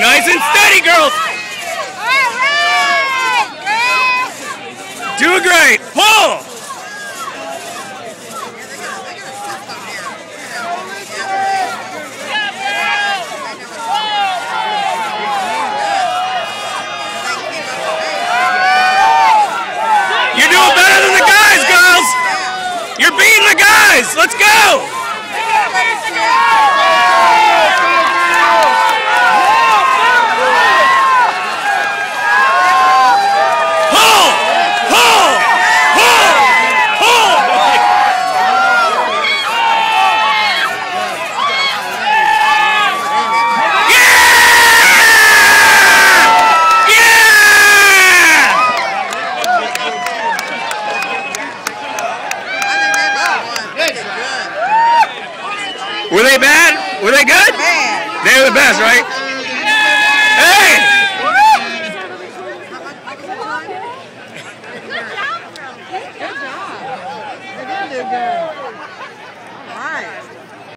Nice and steady, girls! Right, girls. Doing great! Pull! Were they bad? Were they good? Bad. They were the best, right? Hey! Good job. They did do good.